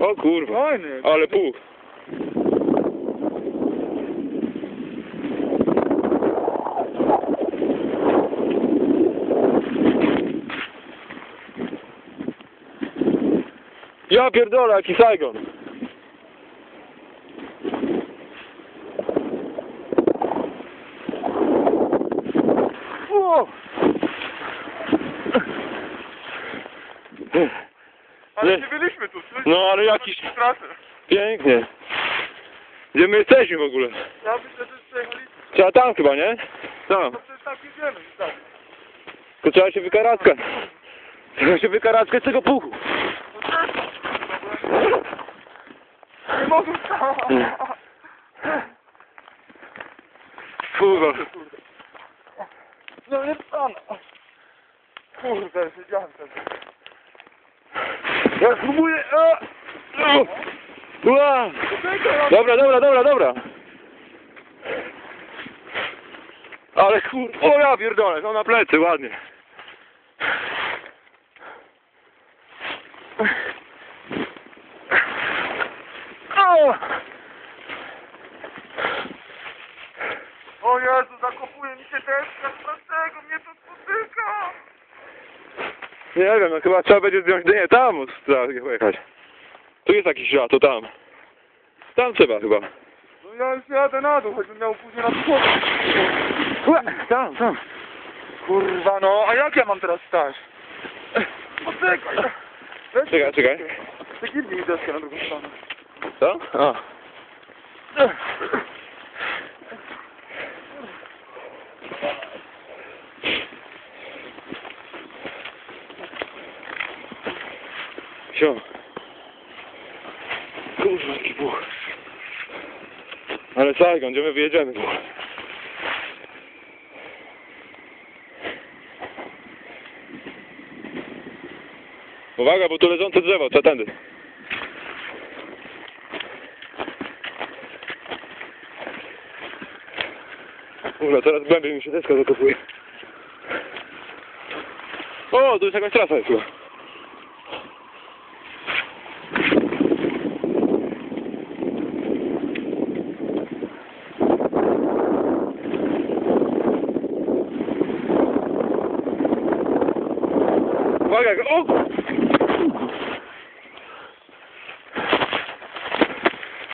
O kurwa. Fajny. Ale pół. Ja pierdolę, jaki Saigon. O! Ale Nie. byliśmy tu. słyszę? No, ale jakiś-. Pięknie. Gdzie my jesteśmy w ogóle? Ja myślę, że przejechaliśmy. Trzeba tam chyba, nie? Tam. To przecież tak idziemy. Tak. To trzeba się wykaraskać. Trzeba się wykaraskać z tego puchu. Nie mogę Kurwa. No nie wstanę. Kurde, siedziałem sobie. Ja spróbuję. A! Ła! Dobra, dobra, dobra, dobra. Ale kur... O ja pierdolę, no na plecy, ładnie. O! O Jezu, zakopuje mi się deska, dlaczego mnie to spotyka? Nie wiem, no chyba trzeba będzie zdjąć dynię tam, trzeba pojechać. Tu jest jakiś ślad, to tam. Tam trzeba chyba. No ja już jadę na dół, choćbym miał później na schodę. Ła, Tam, tam. Kurwa no, a jak ja mam teraz stać? Poczekaj. Weź Czekaj, czekaj. Przekilnij mi deskę na drugą stronę. Co? A. Sio. Kurwa, jaki buch. Ale Saigon, gdzie my wyjedziemy ogóle? Uwaga, bo tu leżące drzewo, co tędy? Kurwa, coraz głębiej mi się deska zakopuje. O, tu jest jakaś trasa jest chyba. Fuck, I go, oh!